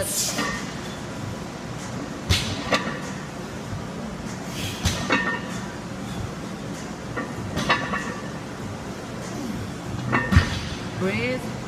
much. Breathe.